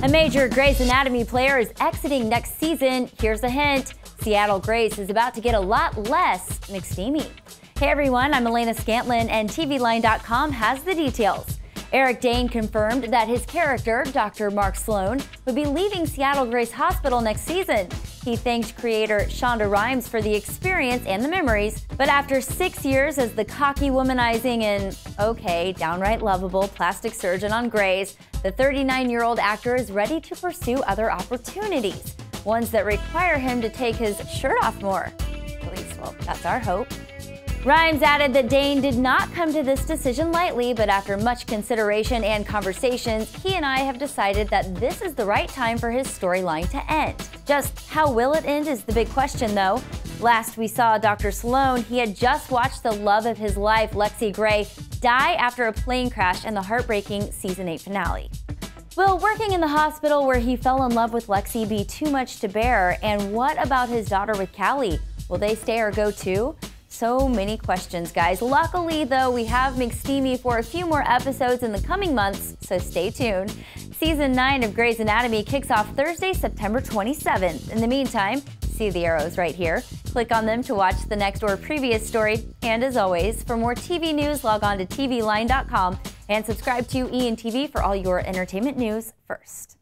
A major Grey's Anatomy player is exiting next season. Here's a hint Seattle Grace is about to get a lot less McSteamy. Hey everyone, I'm Melana Scantlin, and TVLine.com has the details. Eric Dane confirmed that his character, Dr. Mark Sloan, would be leaving Seattle Grace Hospital next season. He thanked creator Shonda Rhimes for the experience and the memories, but after six years as the cocky, womanizing, and okay, downright lovable plastic surgeon on Grey's, the 39 year old actor is ready to pursue other opportunities, ones that require him to take his shirt off more. At least, well, that's our hope. Rhimes added that Dane did not come to this decision lightly, but after much consideration and conversations, he and I have decided that this is the right time for his storyline to end. Just how will it end is the big question, though. Last we saw Dr. Sloan, he had just watched the love of his life, Lexi Grey, die after a plane crash in the heartbreaking season 8 finale. Will working in the hospital where he fell in love with Lexi be too much to bear? And what about his daughter with Callie? Will they stay or go too? So many questions, guys. Luckily, though, we have McSteamy for a few more episodes in the coming months, so stay tuned. Season 9 of Grey's Anatomy kicks off Thursday, September 27th. In the meantime, see the arrows right here. Click on them to watch the next or previous story. And as always, for more TV news, log on to TVLine.com and subscribe to ENTV for all your entertainment news first.